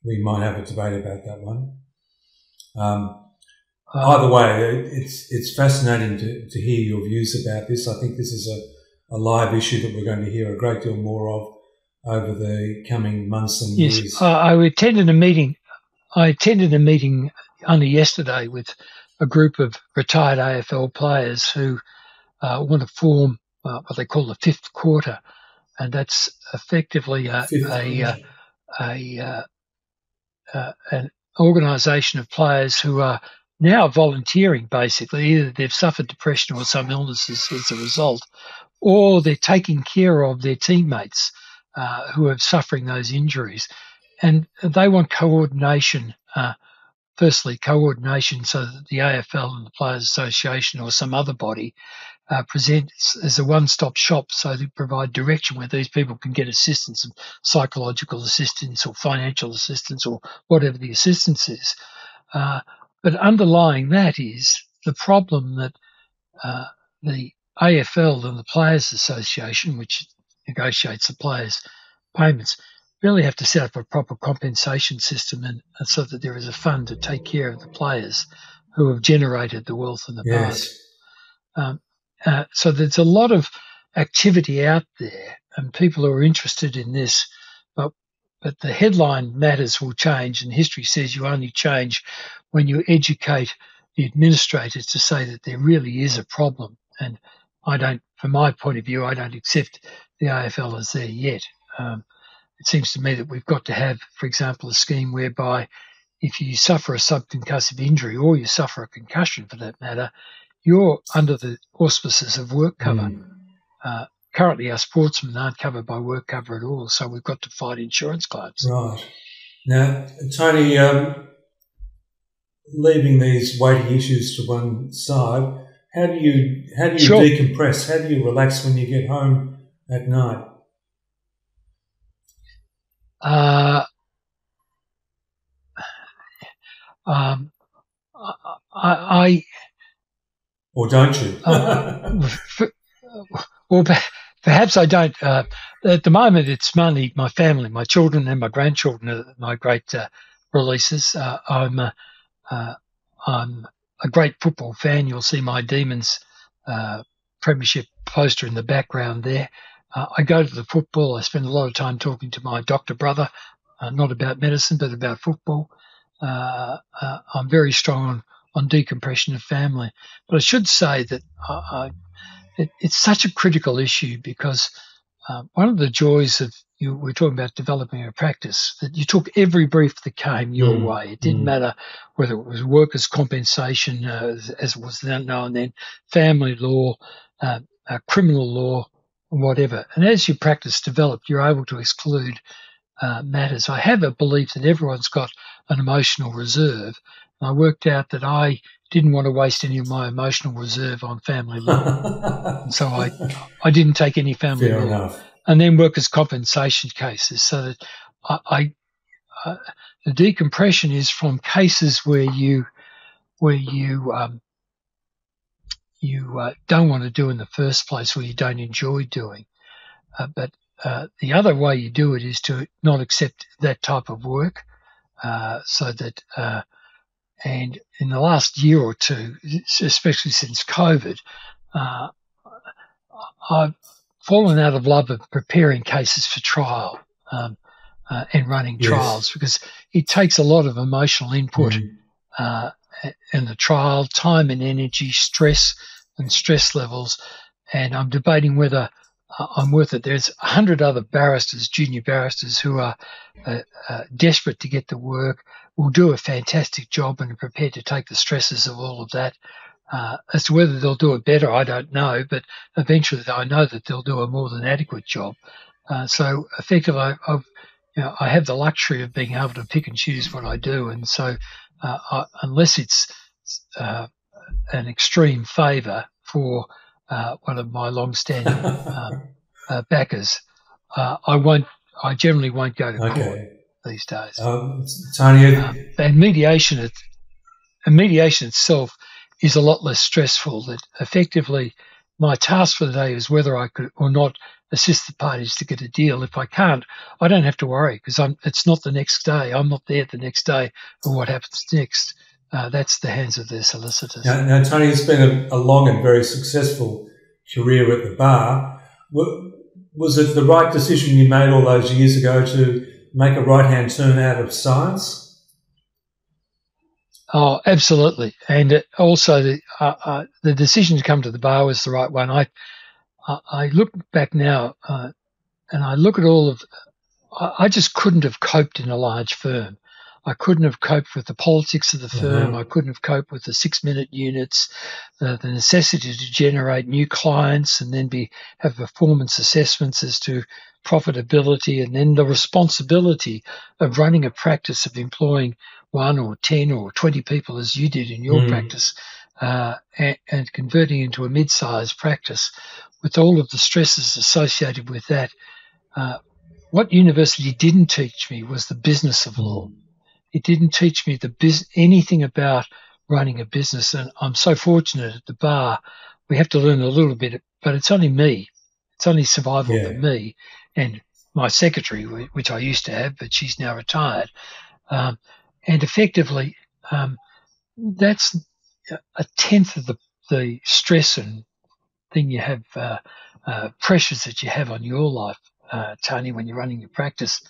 We might have a debate about that one. Um, Either way, it's it's fascinating to, to hear your views about this. I think this is a, a live issue that we're going to hear a great deal more of over the coming months and yes, years? Yes, I attended a meeting. I attended a meeting only yesterday with a group of retired AFL players who uh, want to form uh, what they call the fifth quarter, and that's effectively a, a, a, a uh, uh, an organisation of players who are now volunteering. Basically, either they've suffered depression or some illnesses as a result, or they're taking care of their teammates uh, who are suffering those injuries, and they want coordination uh, firstly, coordination so that the AFL and the Players Association or some other body uh, presents as a one-stop shop so they provide direction where these people can get assistance, psychological assistance or financial assistance or whatever the assistance is. But underlying that is the problem that uh, the AFL and the Players Association, which negotiates the players' payments, really have to set up a proper compensation system and, and, so that there is a fund to take care of the players who have generated the wealth in the yes. past. Um, uh, so there's a lot of activity out there and people who are interested in this, but the headline matters will change and history says you only change when you educate the administrators to say that there really is a problem. And I don't, from my point of view, I don't accept the AFL as there yet. Um, it seems to me that we've got to have, for example, a scheme whereby if you suffer a subconcussive injury or you suffer a concussion for that matter, you're under the auspices of work cover. Mm. Uh, currently, our sportsmen aren't covered by work cover at all, so we've got to fight insurance claims. Right. Now, Tony, um, leaving these weighty issues to one side, how do you how do you sure. decompress? How do you relax when you get home at night? Uh, um, I, I, or don't you? uh, well, perhaps I don't. Uh, at the moment, it's mainly my family, my children, and my grandchildren are my great uh, releases. Uh, I'm a, uh, I'm a great football fan. You'll see my Demons uh, Premiership poster in the background there. Uh, I go to the football. I spend a lot of time talking to my doctor brother, uh, not about medicine, but about football. Uh, uh I'm very strong on, on decompression of family. But I should say that I, it, it's such a critical issue because uh, one of the joys of you we're talking about developing a practice that you took every brief that came your mm. way. It didn't mm. matter whether it was workers' compensation, uh, as, as was now known then, family law, uh, uh, criminal law, whatever. And as your practice developed, you're able to exclude uh, matters. I have a belief that everyone's got an emotional reserve. And I worked out that I didn't want to waste any of my emotional reserve on family law. so I, I didn't take any family Fair law. Enough. And then workers' compensation cases. So that I, I uh, the decompression is from cases where you, where you, um, you uh, don't want to do in the first place or you don't enjoy doing. Uh, but uh, the other way you do it is to not accept that type of work uh, so that uh, and in the last year or two, especially since COVID, uh, I've fallen out of love of preparing cases for trial um, and running yes. trials because it takes a lot of emotional input mm in the trial, time and energy, stress and stress levels. And I'm debating whether uh, I'm worth it. There's a hundred other barristers, junior barristers, who are uh, uh, desperate to get the work, will do a fantastic job and are prepared to take the stresses of all of that. Uh, as to whether they'll do it better, I don't know, but eventually I know that they'll do a more than adequate job. Uh, so effectively, I, I've, you know, I have the luxury of being able to pick and choose what I do, and so uh, I, unless it's an extreme favour for uh, one of my long-standing um, uh, backers. Uh, I won't. I generally won't go to okay. court these days. Um, Tanya, um, and mediation, it, and mediation itself is a lot less stressful. That effectively, my task for the day is whether I could or not assist the parties to get a deal. If I can't, I don't have to worry because I'm. It's not the next day. I'm not there the next day for what happens next uh, that's the hands of their solicitors. Now, now Tony, it's been a, a, long and very successful career at the bar. was it the right decision you made all those years ago to make a right hand turn out of science? Oh, absolutely, and also the uh, uh, the decision to come to the bar was the right one. I I, look back now uh, and I look at all of. I, I just couldn't have coped in a large firm. I couldn't have coped with the politics of the firm. Mm-hmm. I couldn't have coped with the six minute units, uh, the necessity to generate new clients and then be have performance assessments as to profitability and then the responsibility of running a practice of employing one or 10 or 20 people as you did in your mm. practice uh, and, and, converting into a mid-sized practice with all of the stresses associated with that. Uh, what university didn't teach me was the business of law. It didn't teach me the biz- anything about running a business, and I'm so fortunate at the bar. We have to learn a little bit, but it's only me. It's only survival yeah. for me and my secretary, which I used to have, but she's now retired. Um, and effectively, um, that's a tenth of the, the stress and thing you have, uh, uh, pressures that you have on your life, uh, Tony, when you're running your practice.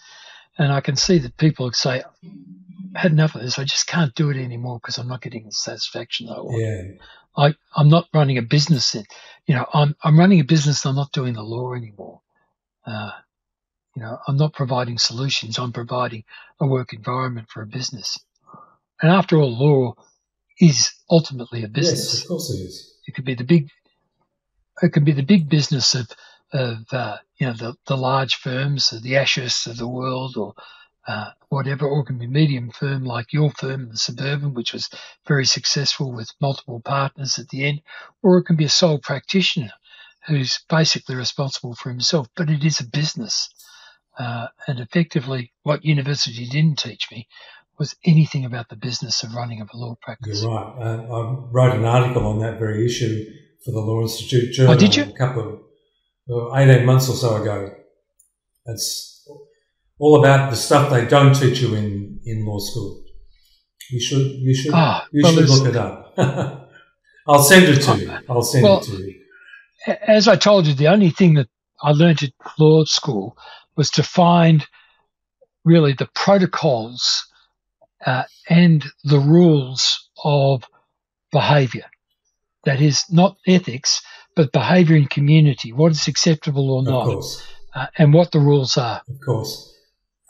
And I can see that people say, had enough of this. I just can't do it anymore because I'm not getting the satisfaction that I want. Yeah. I, I'm not running a business. In, you know, I'm, I'm running a business. I'm not doing the law anymore. Uh, you know, I'm not providing solutions. I'm providing a work environment for a business. And after all, law is ultimately a business. Yes, of course it is. It could be the big, it could be the big business of, of uh, you know, the, the large firms, the Ashursts of the world, or uh, whatever, or it can be medium firm like your firm, the Suburban, which was very successful with multiple partners at the end, or it can be a sole practitioner who's basically responsible for himself, but it is a business. Uh, and effectively, what university didn't teach me was anything about the business of running a law practice. You're right. Uh, I wrote an article on that very issue for the Law Institute Journal. Oh, did you? A couple of, Uh, 18 months or so ago. It's all about the stuff they don't teach you in, in law school. You should, you should, oh, you well, should look it up. I'll send it to you. Ah, I'll send well, it to you. As I told you, the only thing that I learned at law school was to find really the protocols uh, and the rules of behavior. That is not ethics, but behavior in community. What is acceptable or not, uh, and what the rules are. Of course.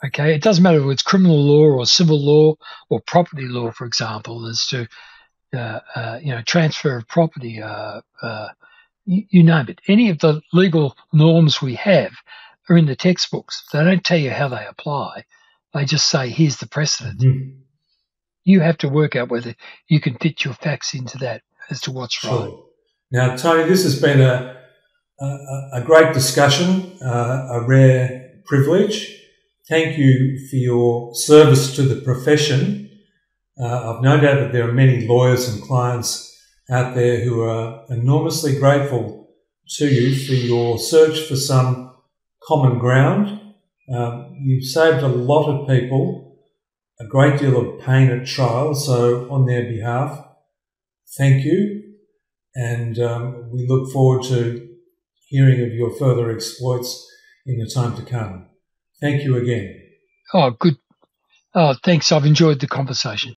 Okay, it doesn't matter if it's criminal law or civil law or property law, for example, as to uh, uh you know transfer of property, uh, uh, you, you name it. Any of the legal norms we have are in the textbooks. They don't tell you how they apply. They just say, here's the precedent. Mm-hmm. You have to work out whether you can fit your facts into that as to what's sure. right. Now, Tony, this has been a, a, a great discussion, uh, a rare privilege. Thank you for your service to the profession. Uh, I've no doubt that there are many lawyers and clients out there who are enormously grateful to you for your search for some common ground. Um, you've saved a lot of people a great deal of pain at trial. So, on their behalf, thank you. And um, we look forward to hearing of your further exploits in the time to come. Thank you again. Oh, good. Oh, thanks. I've enjoyed the conversation.